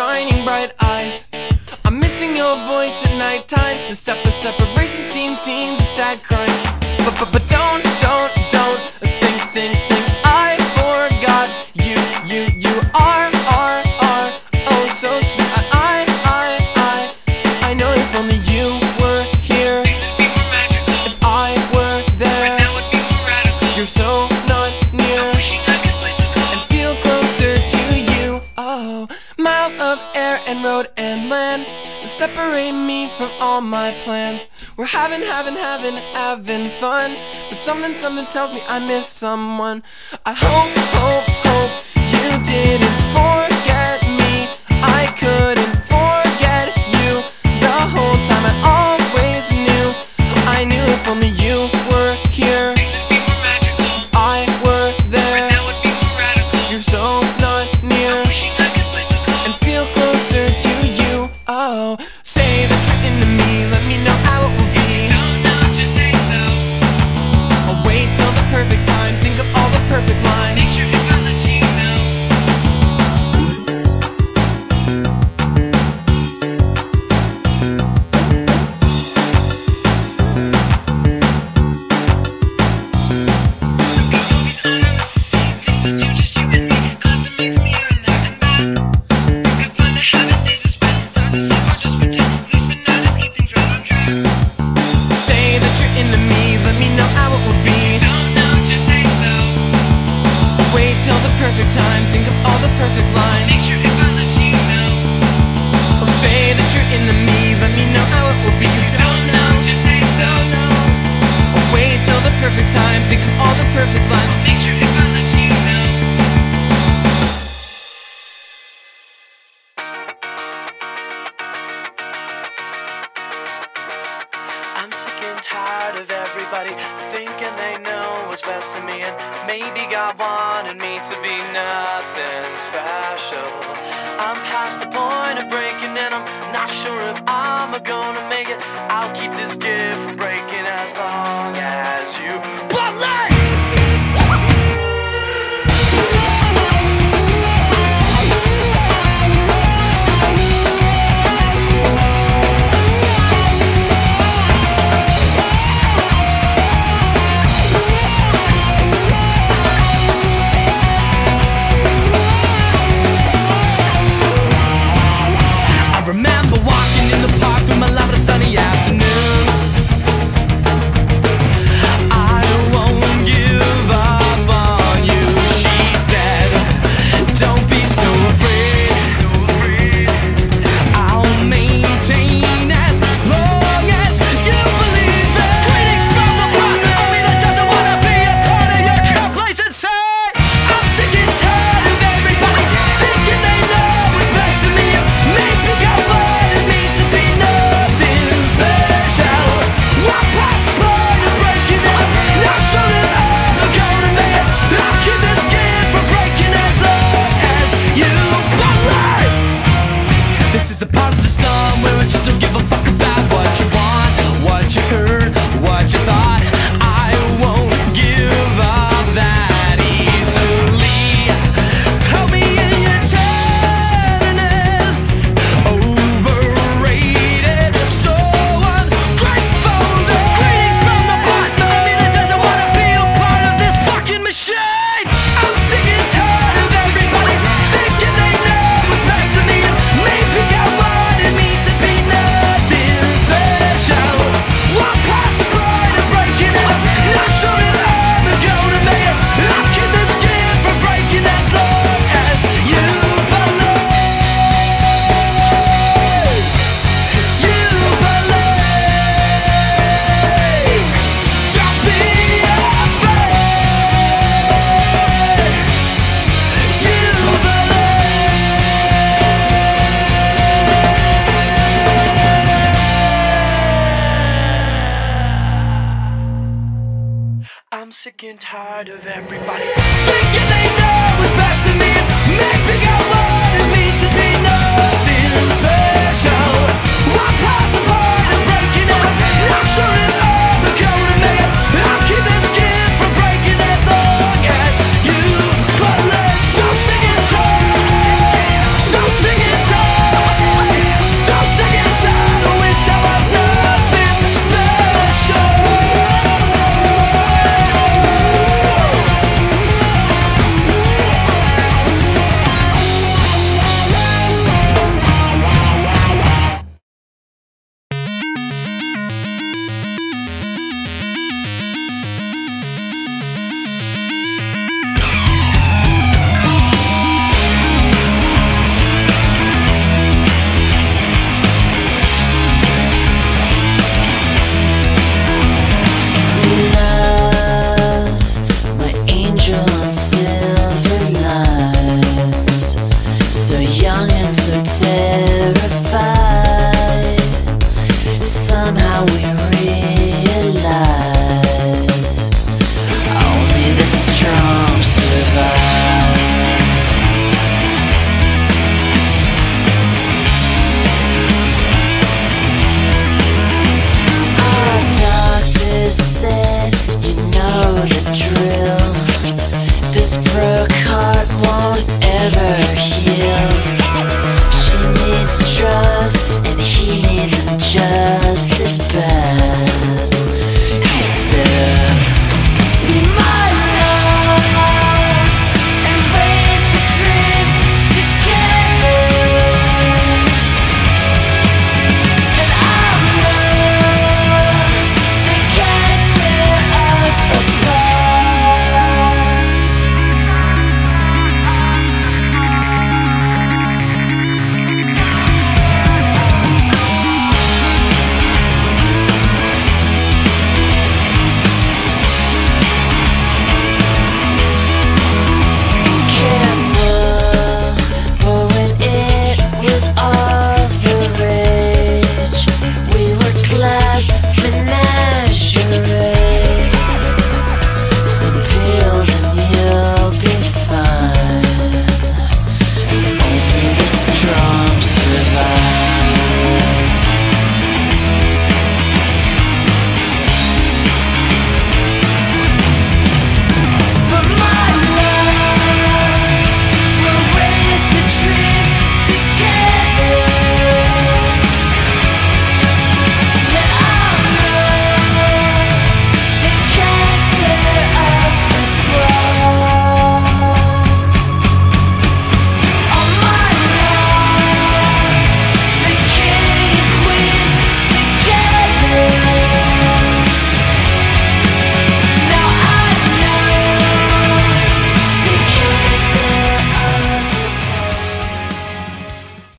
shining bright eyes. I'm missing your voice at night time The step of separation seems, seems a sad crime. But, but, but don't Miles of air and road and land separate me from all my plans. We're having, having, having, having fun. But something, something tells me I miss someone. I hope, hope, hope you didn't sick and tired of everybody thinking they know what's best for me. And maybe God wanted me to be nothing special. I'm past the point of breaking, and I'm not sure if I'm gonna make it. I'll keep this gift from breaking as long as you But believe. sick and tired of everybody thinking they know what's best in me, making out what it means to be nothing's better. Won't